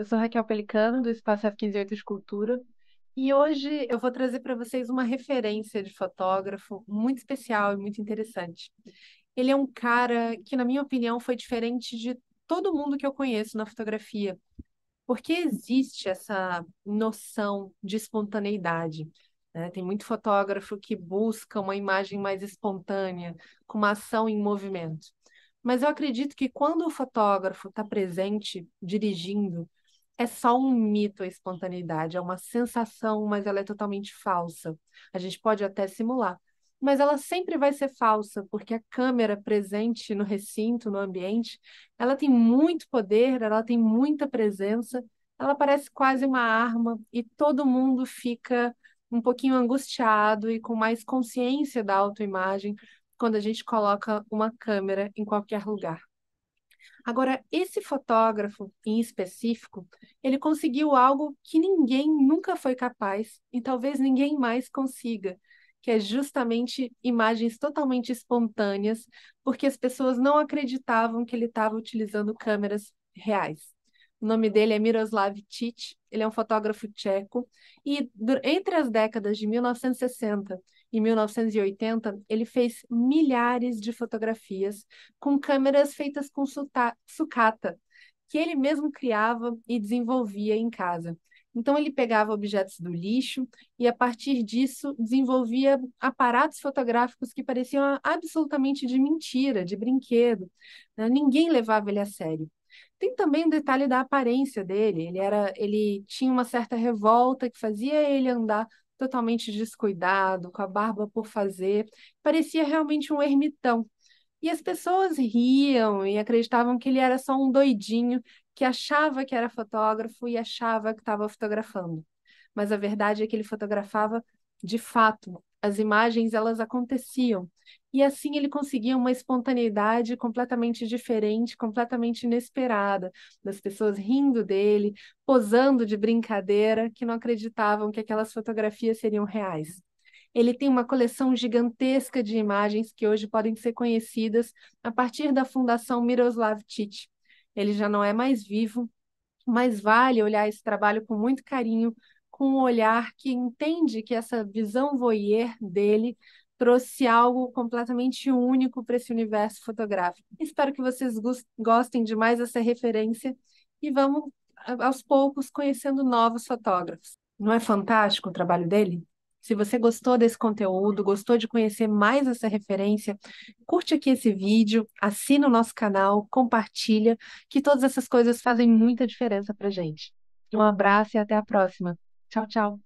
Eu sou Raquel Pelicano, do Espaço F158 Escultura, e hoje eu vou trazer para vocês uma referência de fotógrafo muito especial e muito interessante. Ele é um cara que, na minha opinião, foi diferente de todo mundo que eu conheço na fotografia, porque existe essa noção de espontaneidade. né? Tem muito fotógrafo que busca uma imagem mais espontânea, com uma ação em movimento. Mas eu acredito que quando o fotógrafo está presente, dirigindo, é só um mito a espontaneidade, é uma sensação, mas ela é totalmente falsa. A gente pode até simular, mas ela sempre vai ser falsa, porque a câmera presente no recinto, no ambiente, ela tem muito poder, ela tem muita presença, ela parece quase uma arma e todo mundo fica um pouquinho angustiado e com mais consciência da autoimagem quando a gente coloca uma câmera em qualquer lugar. Agora, esse fotógrafo em específico, ele conseguiu algo que ninguém nunca foi capaz e talvez ninguém mais consiga, que é justamente imagens totalmente espontâneas, porque as pessoas não acreditavam que ele estava utilizando câmeras reais. O nome dele é Miroslav Tic, ele é um fotógrafo tcheco, e entre as décadas de 1960 e 1980, ele fez milhares de fotografias com câmeras feitas com sucata, que ele mesmo criava e desenvolvia em casa. Então, ele pegava objetos do lixo e, a partir disso, desenvolvia aparatos fotográficos que pareciam absolutamente de mentira, de brinquedo. Né? Ninguém levava ele a sério. Tem também um detalhe da aparência dele. Ele era, ele tinha uma certa revolta que fazia ele andar totalmente descuidado, com a barba por fazer, parecia realmente um ermitão. E as pessoas riam e acreditavam que ele era só um doidinho que achava que era fotógrafo e achava que estava fotografando. Mas a verdade é que ele fotografava de fato. As imagens elas aconteciam e assim ele conseguia uma espontaneidade completamente diferente, completamente inesperada, das pessoas rindo dele, posando de brincadeira, que não acreditavam que aquelas fotografias seriam reais. Ele tem uma coleção gigantesca de imagens que hoje podem ser conhecidas a partir da Fundação Miroslav Tite. Ele já não é mais vivo, mas vale olhar esse trabalho com muito carinho, com um olhar que entende que essa visão voyeur dele trouxe algo completamente único para esse universo fotográfico. Espero que vocês gostem de mais essa referência e vamos, aos poucos, conhecendo novos fotógrafos. Não é fantástico o trabalho dele? Se você gostou desse conteúdo, gostou de conhecer mais essa referência, curte aqui esse vídeo, assina o nosso canal, compartilha, que todas essas coisas fazem muita diferença para gente. Um abraço e até a próxima. Tchau, tchau.